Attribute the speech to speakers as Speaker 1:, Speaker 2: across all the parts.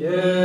Speaker 1: Yeah.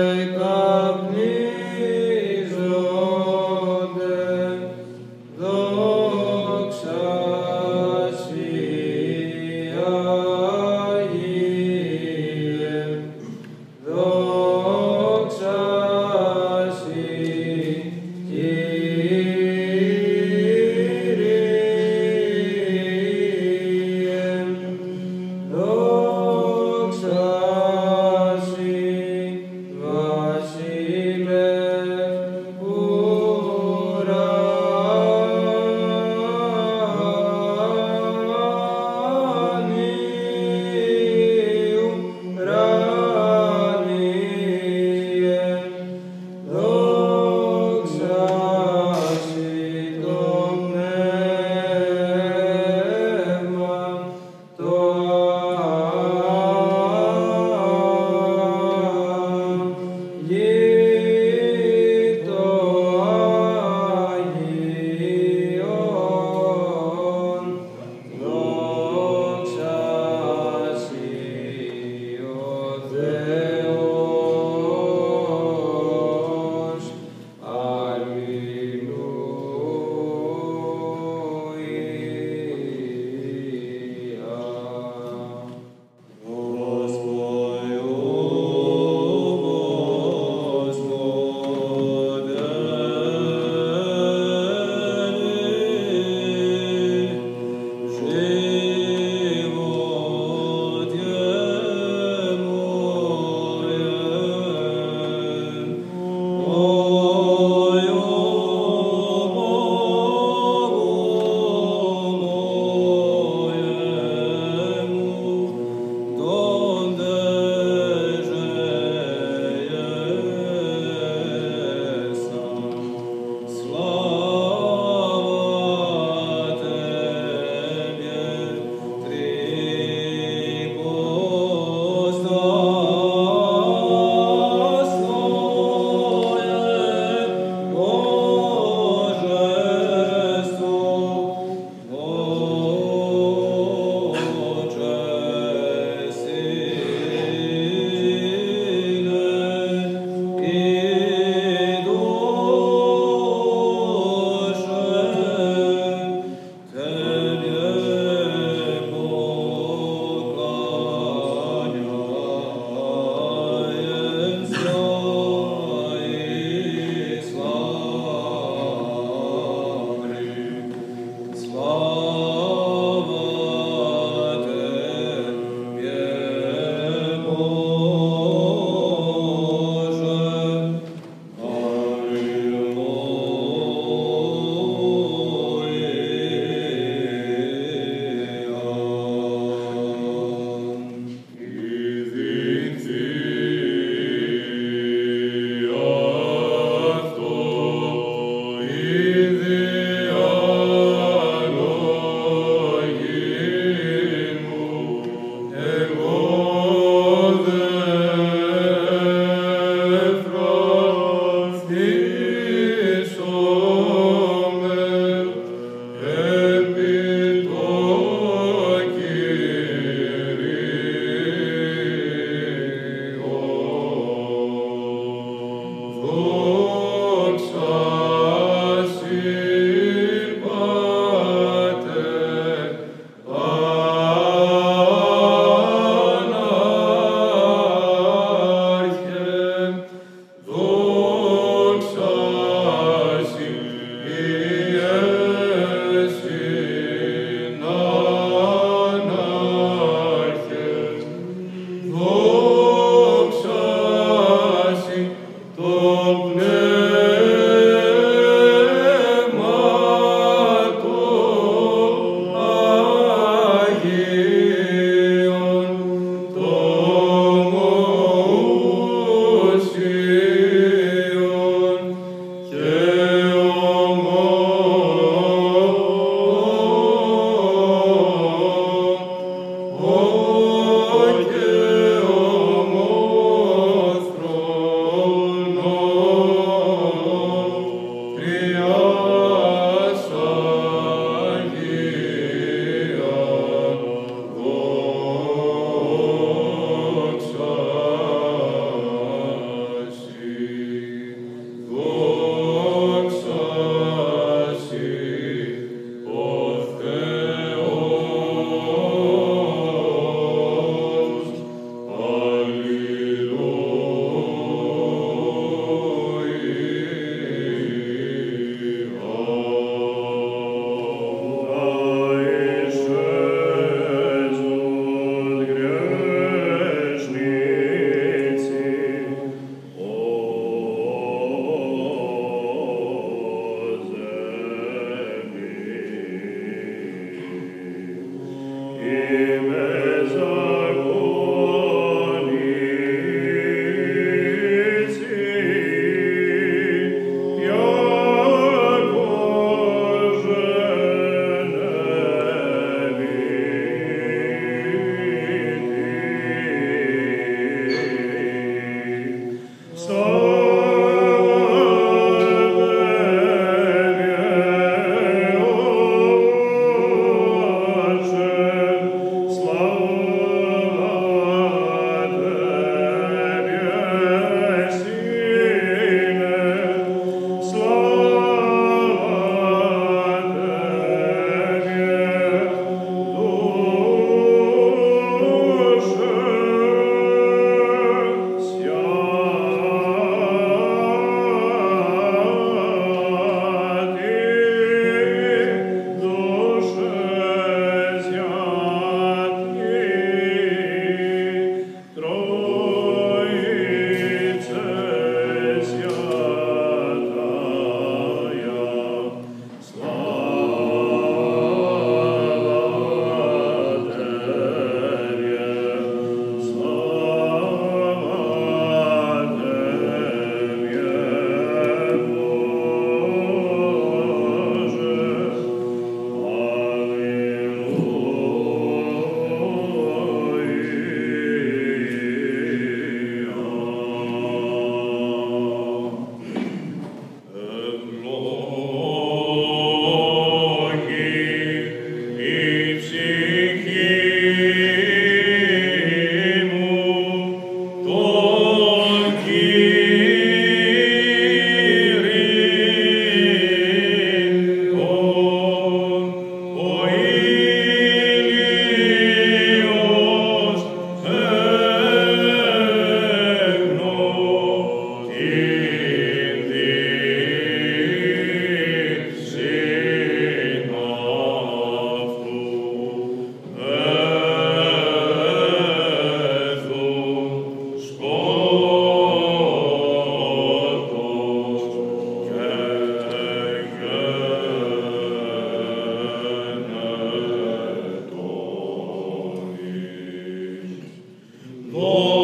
Speaker 2: Lord.